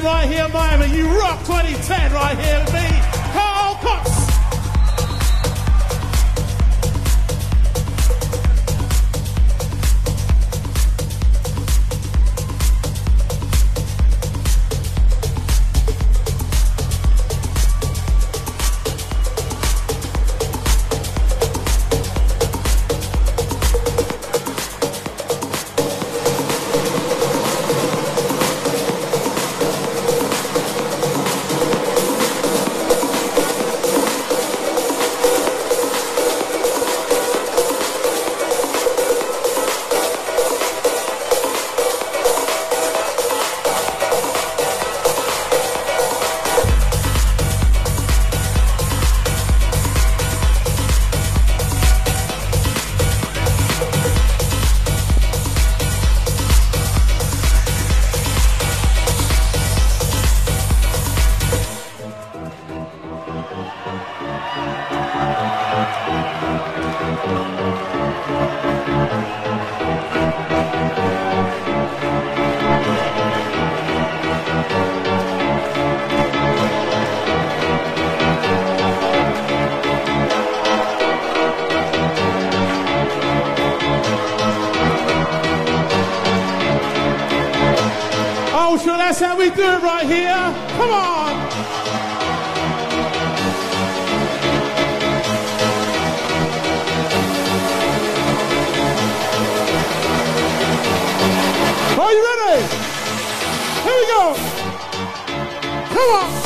right here, Miami. You rock 2010 right here with me, Carl Cox. That's how we do it right here. Come on. Are you ready? Here we go. Come on.